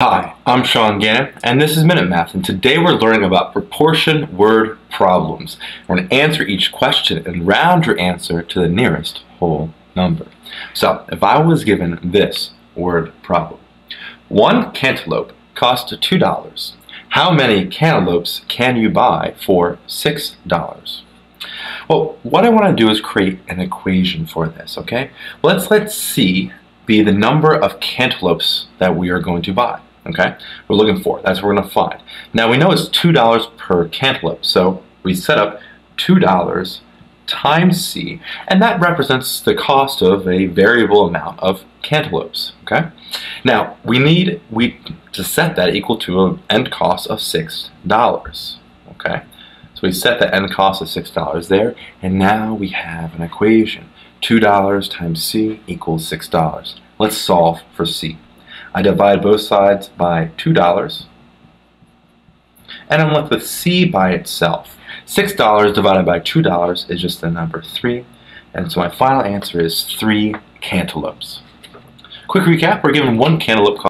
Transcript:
Hi, I'm Sean Gannon, and this is Minute Math, and today we're learning about proportion word problems. We're going to answer each question and round your answer to the nearest whole number. So, if I was given this word problem, one cantaloupe costs $2. How many cantaloupes can you buy for $6? Well, what I want to do is create an equation for this, okay? Let's let C be the number of cantaloupes that we are going to buy okay? We're looking for. That's what we're going to find. Now we know it's $2 per cantaloupe, so we set up $2 times C, and that represents the cost of a variable amount of cantaloupes, okay? Now, we need we to set that equal to an end cost of $6, okay? So we set the end cost of $6 there, and now we have an equation. $2 times C equals $6. Let's solve for C. I divide both sides by $2, and I'm left with C by itself. $6 divided by $2 is just the number 3, and so my final answer is 3 cantaloupes. Quick recap, we're given one cantaloupe